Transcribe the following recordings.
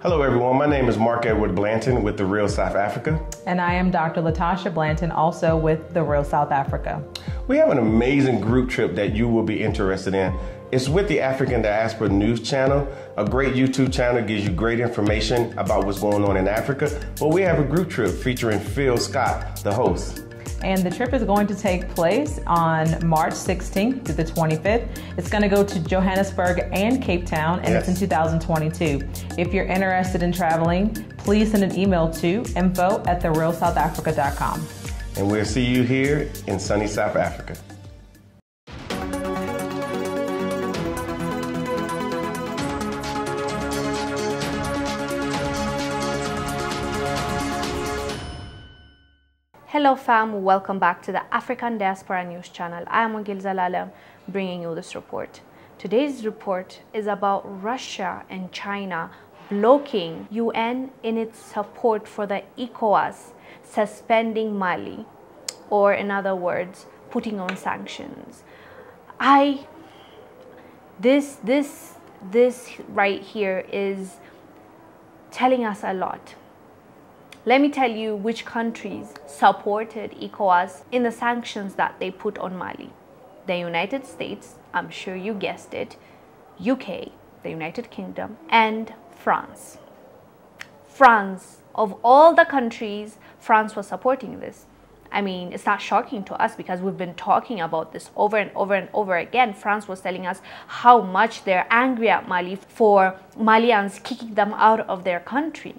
Hello, everyone. My name is Mark Edward Blanton with The Real South Africa. And I am Dr. Latasha Blanton, also with The Real South Africa. We have an amazing group trip that you will be interested in. It's with the African Diaspora News Channel. A great YouTube channel gives you great information about what's going on in Africa. But we have a group trip featuring Phil Scott, the host and the trip is going to take place on March 16th to the 25th. It's going to go to Johannesburg and Cape Town, and yes. it's in 2022. If you're interested in traveling, please send an email to info at therealsouthafrica.com. And we'll see you here in sunny South Africa. Hello fam, welcome back to the African Diaspora News Channel. I am Wongel Zelalem bringing you this report. Today's report is about Russia and China blocking UN in its support for the ECOWAS suspending Mali, or in other words, putting on sanctions. I, this, this, this right here is telling us a lot let me tell you which countries supported ECOWAS in the sanctions that they put on Mali. The United States, I'm sure you guessed it, UK, the United Kingdom, and France. France, of all the countries, France was supporting this. I mean, it's not shocking to us because we've been talking about this over and over and over again. France was telling us how much they're angry at Mali for Malians kicking them out of their country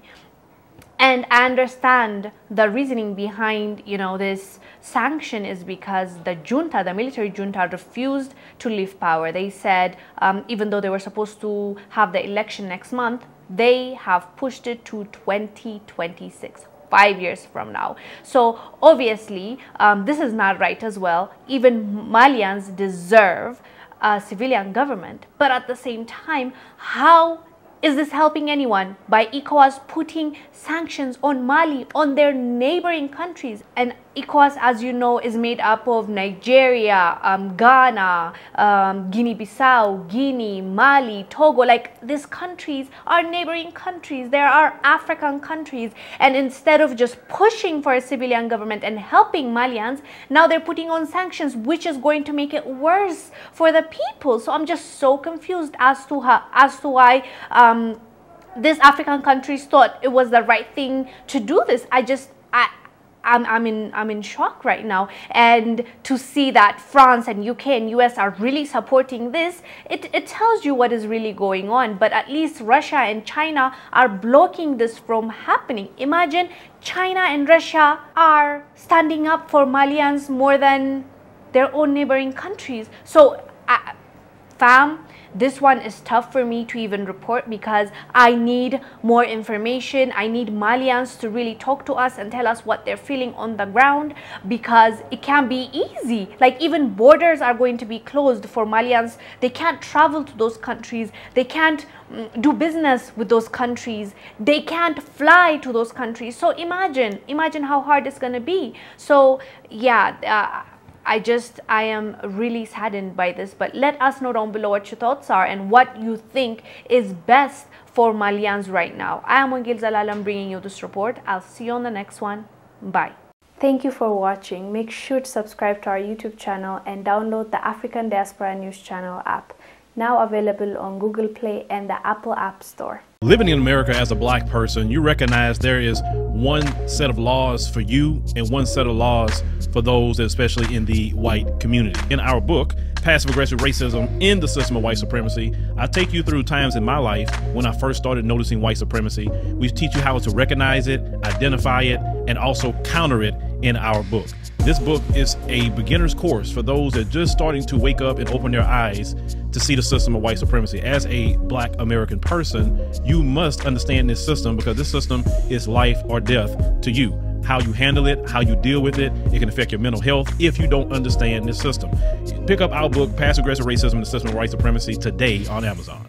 and I understand the reasoning behind you know this sanction is because the junta, the military junta, refused to leave power. They said um, even though they were supposed to have the election next month, they have pushed it to 2026 five years from now. So obviously, um, this is not right as well. Even Malians deserve a civilian government, but at the same time, how is this helping anyone by ECOWAS putting sanctions on Mali, on their neighboring countries? And ECOWAS, as you know, is made up of Nigeria, um, Ghana, um, Guinea-Bissau, Guinea, Mali, Togo. Like these countries are neighboring countries. There are African countries. And instead of just pushing for a civilian government and helping Malians, now they're putting on sanctions, which is going to make it worse for the people. So I'm just so confused as to how, as to why um, these African countries thought it was the right thing to do this. I just I'm, I'm, in, I'm in shock right now. And to see that France and UK and US are really supporting this, it, it tells you what is really going on. But at least Russia and China are blocking this from happening. Imagine China and Russia are standing up for Malians more than their own neighboring countries. So, fam, this one is tough for me to even report because I need more information. I need Malians to really talk to us and tell us what they're feeling on the ground because it can be easy. Like even borders are going to be closed for Malians. They can't travel to those countries. They can't mm, do business with those countries. They can't fly to those countries. So imagine, imagine how hard it's going to be. So yeah, uh, I just, I am really saddened by this. But let us know down below what your thoughts are and what you think is best for Malians right now. I am Wongel Zelalem bringing you this report. I'll see you on the next one. Bye. Thank you for watching. Make sure to subscribe to our YouTube channel and download the African Diaspora News Channel app, now available on Google Play and the Apple App Store. Living in America as a black person, you recognize there is one set of laws for you and one set of laws for those, especially in the white community. In our book, Passive Aggressive Racism in the System of White Supremacy, I take you through times in my life when I first started noticing white supremacy. We teach you how to recognize it, identify it, and also counter it in our book. This book is a beginner's course for those that are just starting to wake up and open their eyes to see the system of white supremacy. As a black American person, you must understand this system because this system is life or death to you. How you handle it, how you deal with it, it can affect your mental health if you don't understand this system. Pick up our book, Passive Aggressive Racism and the System of White Supremacy, today on Amazon.